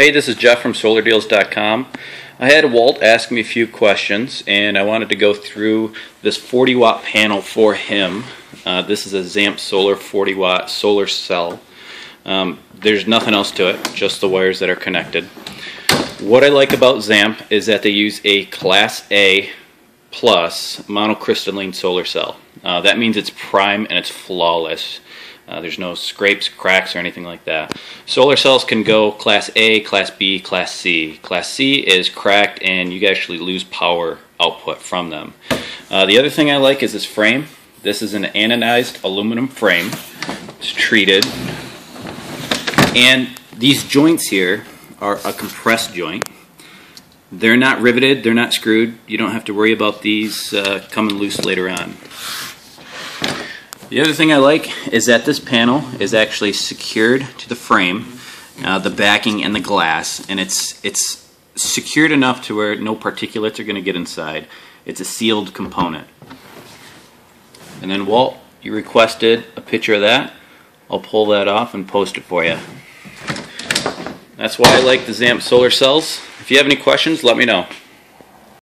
Hey, this is Jeff from Solardealz.com. I had Walt ask me a few questions, and I wanted to go through this 40 watt panel for him. Uh, this is a Zamp Solar 40 watt solar cell. Um, there's nothing else to it, just the wires that are connected. What I like about Zamp is that they use a Class A plus monocrystalline solar cell. Uh, that means it's prime and it's flawless. Uh, there's no scrapes, cracks, or anything like that. Solar cells can go Class A, Class B, Class C. Class C is cracked and you actually lose power output from them. Uh, the other thing I like is this frame. This is an anodized aluminum frame. It's treated. And these joints here are a compressed joint. They're not riveted, they're not screwed. You don't have to worry about these uh, coming loose later on. The other thing I like is that this panel is actually secured to the frame, uh, the backing and the glass, and it's it's secured enough to where no particulates are going to get inside. It's a sealed component. And then Walt, you requested a picture of that. I'll pull that off and post it for you. That's why I like the Zamp solar cells. If you have any questions, let me know.